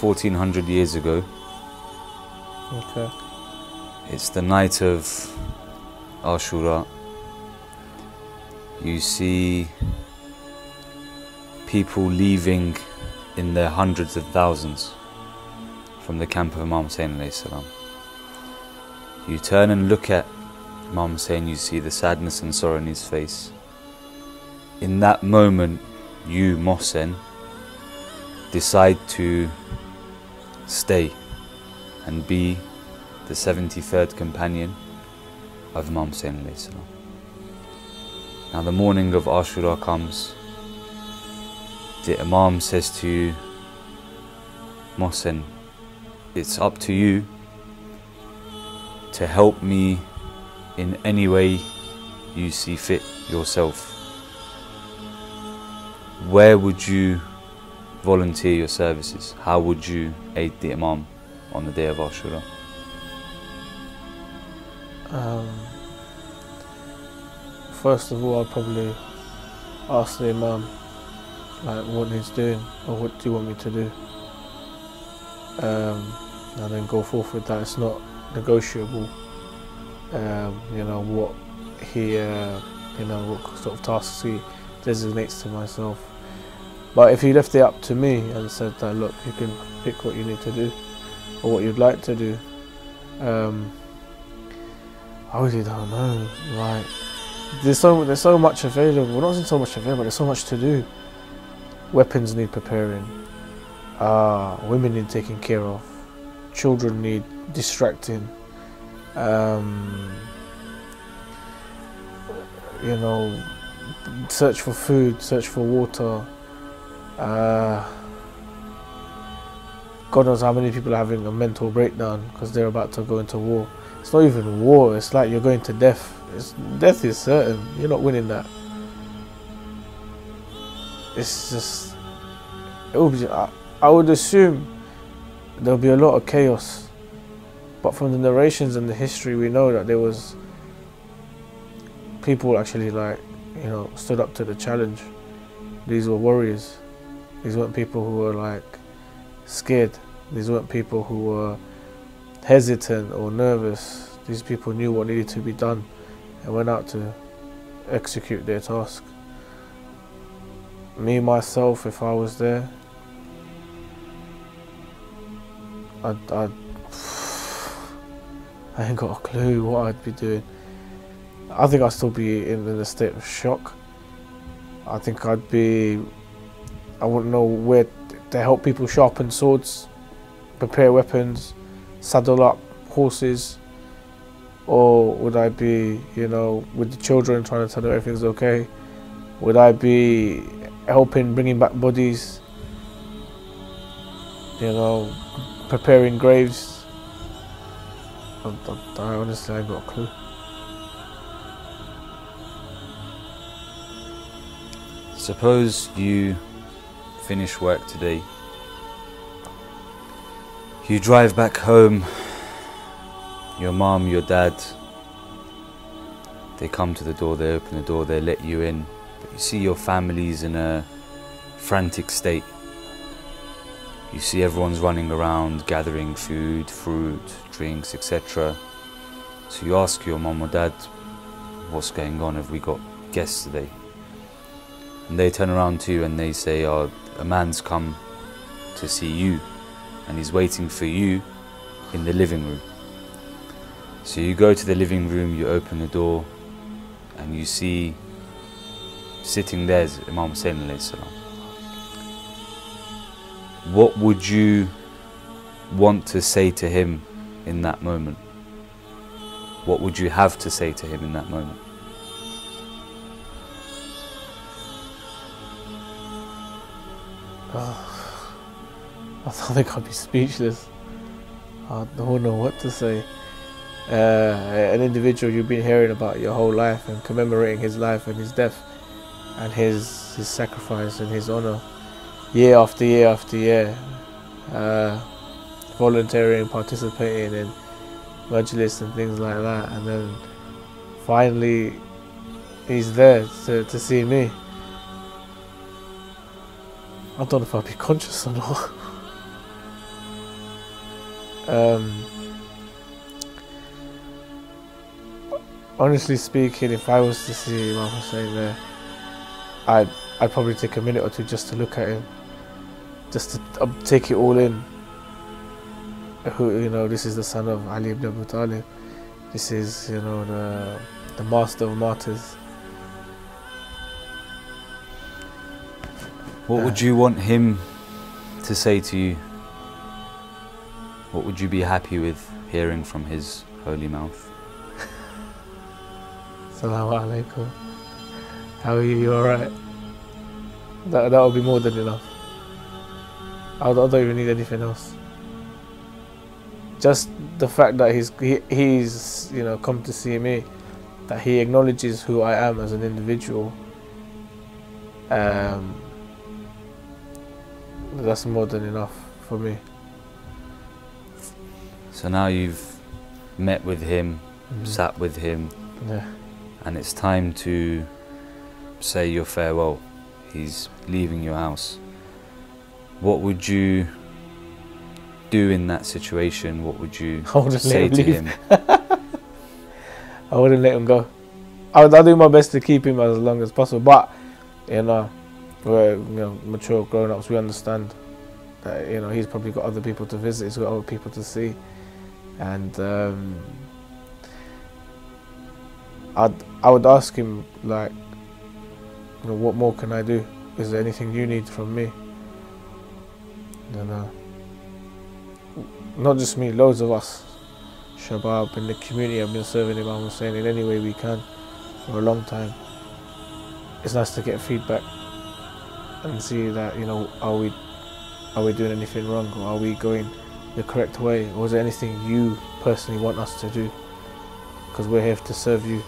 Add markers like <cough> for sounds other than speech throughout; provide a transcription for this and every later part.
Imagine it's 1400 years ago. Okay. It's the night of Ashura. You see people leaving in their hundreds of thousands from the camp of Imam Hussein salam. You turn and look at Imam Hussein, you see the sadness and sorrow in his face. In that moment, you, Mohsen, decide to stay and be the 73rd companion of Imam Hussein. Now the morning of Ashura comes, the Imam says to you, Mohsen, it's up to you to help me in any way you see fit yourself. Where would you volunteer your services? How would you aid the Imam on the day of Ashura? Um, first of all, I'd probably ask the Imam like what he's doing or what do you want me to do, um, and then go forth with that. It's not negotiable. Um, you know what he, uh, you know what sort of tasks he designates to myself. But if he left it up to me and said that, look, you can pick what you need to do or what you'd like to do. Um, I really don't know. Like, there's so there's so much available. Not so much available. There's so much to do. Weapons need preparing. Uh, women need taking care of. Children need distracting. Um, you know, search for food, search for water. Uh, God knows how many people are having a mental breakdown because they're about to go into war. It's not even war. It's like you're going to death. It's, death is certain. You're not winning that. It's just. It be. I, I would assume there'll be a lot of chaos. But from the narrations and the history, we know that there was people actually like you know stood up to the challenge. These were warriors. These weren't people who were like scared. These weren't people who were hesitant or nervous. These people knew what needed to be done and went out to execute their task. Me, myself, if I was there, I'd, I'd <sighs> I ain't got a clue what I'd be doing. I think I'd still be in, in a state of shock. I think I'd be. I wouldn't know where to help people sharpen swords, prepare weapons, saddle up horses, or would I be, you know, with the children trying to tell them everything's okay? Would I be helping bringing back bodies? You know, preparing graves. I, I, I honestly I got a clue. Suppose you finish work today. You drive back home. Your mom, your dad, they come to the door, they open the door, they let you in. But you see your family's in a frantic state. You see everyone's running around, gathering food, fruit, drinks, etc. So you ask your mom or dad, what's going on? Have we got guests today? And they turn around to you and they say, oh, a man's come to see you and he's waiting for you in the living room. So you go to the living room, you open the door, and you see sitting there is Imam Hussein salam. What would you want to say to him in that moment? What would you have to say to him in that moment? Oh, I think I'd be speechless. I don't know what to say. Uh, an individual you've been hearing about your whole life and commemorating his life and his death and his his sacrifice and his honor year after year after year uh, volunteering participating in majlis and things like that and then finally he's there to, to see me I don't know if I'd be conscious or not Um, honestly speaking, if I was to see Imam Hussein there, I'd I'd probably take a minute or two just to look at him, just to uh, take it all in. Who you know, this is the son of Ali ibn Abu Talib. This is you know the the master of martyrs. What would you want him to say to you? What would you be happy with hearing from his holy mouth? <laughs> Assalamu alaikum. How are you? You alright? That that would be more than enough. I don't, I don't even need anything else. Just the fact that he's he, he's you know come to see me, that he acknowledges who I am as an individual. Um, that's more than enough for me. So now you've met with him, Mhm. sat with him, Yeah. and it's time to say your farewell. He's leaving your house. What would you do in that situation? What would you <laughs> I wouldn't let say him to leave. him? <laughs> I wouldn't let him go. I would, I'll do my best to keep him as long as possible. But you know, we're you know mature grown ups. We understand that you know he's probably got other people to visit. He's got other people to see, and um, I'd I would ask him like, you know, what more can I do? Is there anything you need from me? You know, not just me, loads of us. Shabab in the community have been serving Imam Hussein in any way we can for a long time. It's nice to get feedback and see that you know are we are we doing anything wrong or are we going the correct way or is there anything you personally want us to do because we're here to serve you.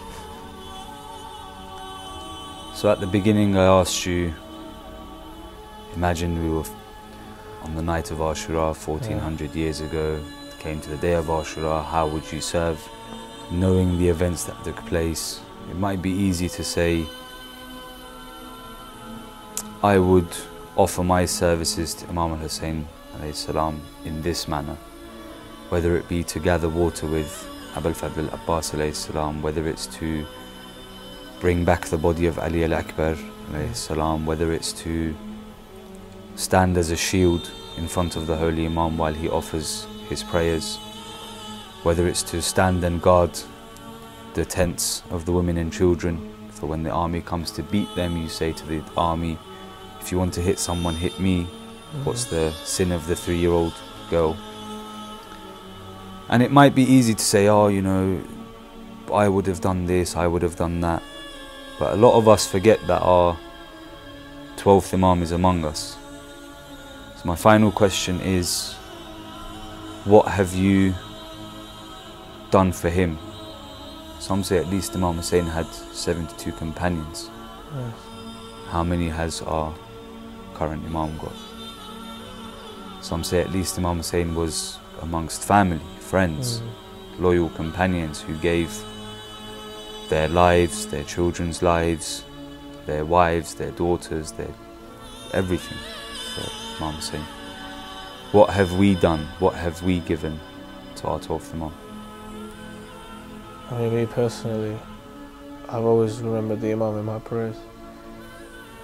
So at the beginning, I asked you. Imagine we were on the night of Ashura, 1400 years ago. Came to the day of Ashura. How would you serve? Knowing the events that took place, it might be easy to say. I would offer my services to Imam al-Hussein salam in this manner, whether it be to gather water with Abul Fadl al-Abbas salam, whether it's to bring back the body of Ali al-Akbar whether it's to stand as a shield in front of the Holy Imam while he offers his prayers, whether it's to stand and guard the tents of the women and children, for when the army comes to beat them, you say to the army, if you want to hit someone, hit me. What's the sin of the three year old girl? And it might be easy to say, oh, you know, I would have done this, I would have done that. But a lot of us forget that our 12th Imam is among us. So, my final question is what have you done for him? Some say at least Imam Hussein had 72 companions. Yes. How many has our current Imam got? Some say at least Imam Hussein was amongst family, friends, Mm. loyal companions who gave their lives, their children's lives, their wives, their daughters, their everything for Imam Hussein. What have we done? What have we given to our 12th Imam? I mean, me personally, I've always remembered the Imam in my prayers.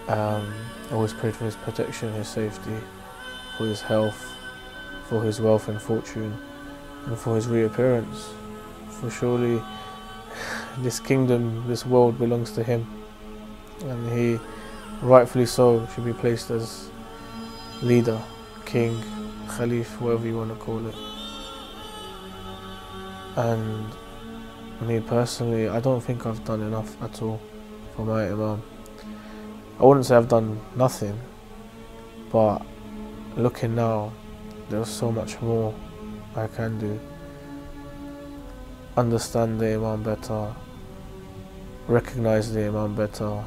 Um, I always prayed for his protection, his safety, for his health, for his wealth and fortune, and for his reappearance. For surely this kingdom, this world belongs to him, and he, rightfully so, should be placed as leader, king, khalif, whatever you want to call it. And me personally, I don't think I've done enough at all for my Imam. I wouldn't say I've done nothing, but looking now, there's so much more I can do. Understand the Imam better, recognize the Imam better.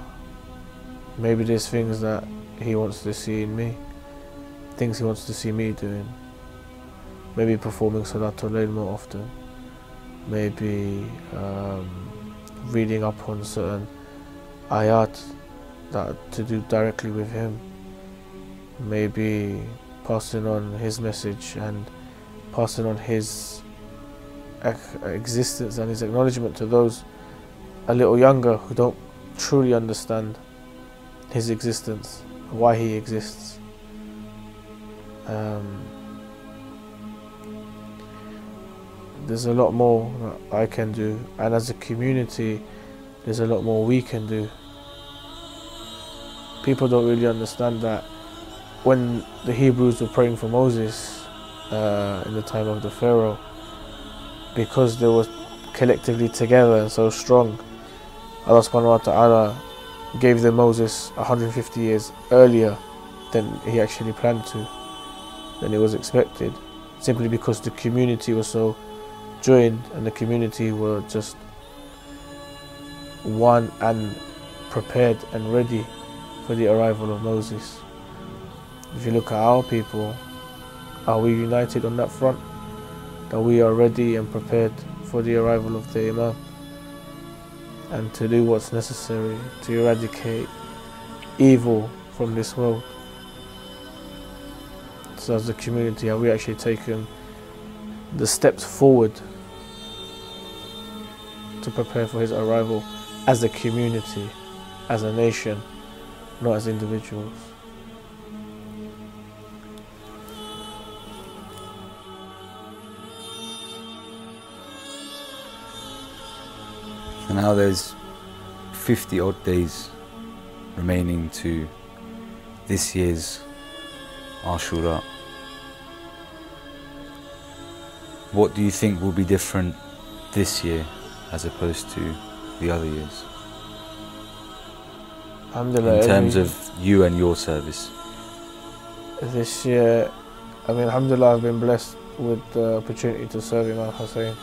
Maybe there's things that he wants to see in me, things he wants to see me doing. Maybe performing Salatul Layl more often maybe um, reading up on certain ayat to do directly with him maybe passing on his message and passing on his existence and his acknowledgement to those a little younger who don't truly understand his existence, why he exists. Um, there's a lot more I can do, and as a community, there's a lot more we can do. People don't really understand that when the Hebrews were praying for Moses uh, in the time of the Pharaoh, because they were collectively together and so strong, Allah subhanahu wa ta'ala gave them Moses 150 years earlier than he actually planned to, than it was expected, simply because the community was so joined and the community were just one and prepared and ready for the arrival of Moses. If you look at our people, are we united on that front? That we are ready and prepared for the arrival of the Imam and to do what's necessary to eradicate evil from this world. So as a community, have we actually taken the steps forward to prepare for his arrival as a community, as a nation, not as individuals? And now there's 50 odd days remaining to this year's Ashura. What do you think will be different this year as opposed to the other years? In terms of you and your service. This year, I mean, Alhamdulillah, I've been blessed with the opportunity to serve Imam Hussein.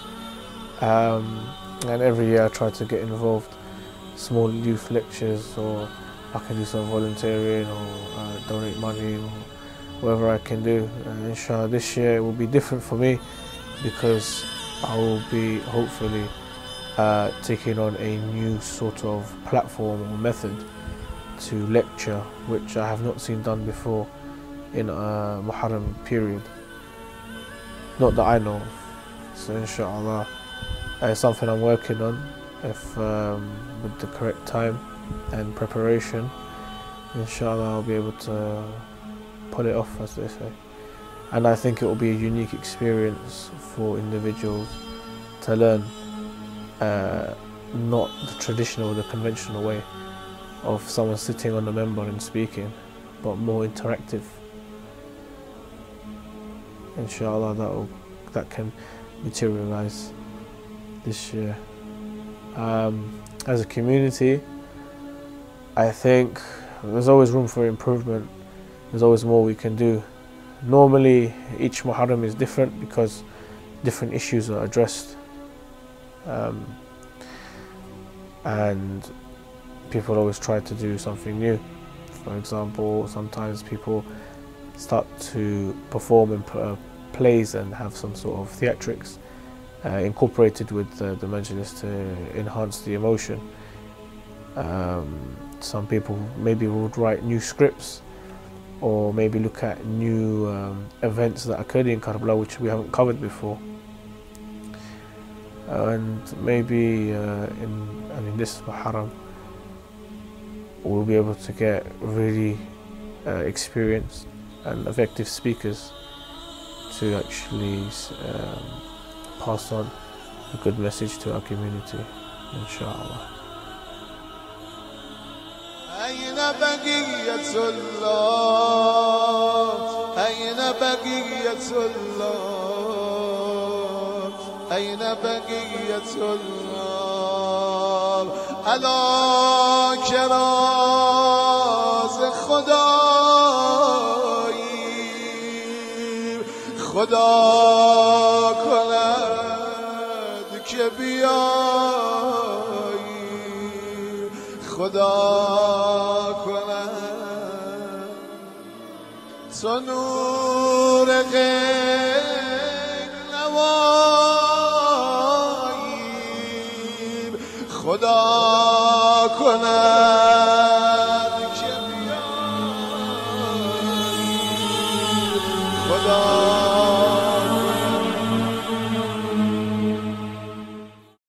Um, and every year I try to get involved small youth lectures or I can do some volunteering or uh, donate money or whatever I can do and inshallah this year it will be different for me because I will be hopefully uh, taking on a new sort of platform or method to lecture which I have not seen done before in a Muharram period. Not that I know of. So inshallah it's something I'm working on if um, with the correct time and preparation inshallah I'll be able to pull it off as they say. And I think it will be a unique experience for individuals to learn uh, not the traditional the conventional way of someone sitting on a minbar and speaking but more interactive inshallah that that can materialize this year. Um, as a community, I think there's always room for improvement. There's always more we can do. Normally, each Muharram is different because different issues are addressed. Um, and people always try to do something new. For example, sometimes people start to perform in uh, plays and have some sort of theatrics uh, incorporated with the, majlis to enhance the emotion. Um, some people maybe would write new scripts or maybe look at new um, events that occurred in Karbala which we haven't covered before. and maybe uh, in, and in this Muharram we'll be able to get really uh, experienced and effective speakers to actually um, pass on a good message to our community, inshallah. أين بقية الله أين بقية الله أين بقية الله ألا كراز خدایی خدا کنه که بیایی خدا کنم تو نور غیر خدا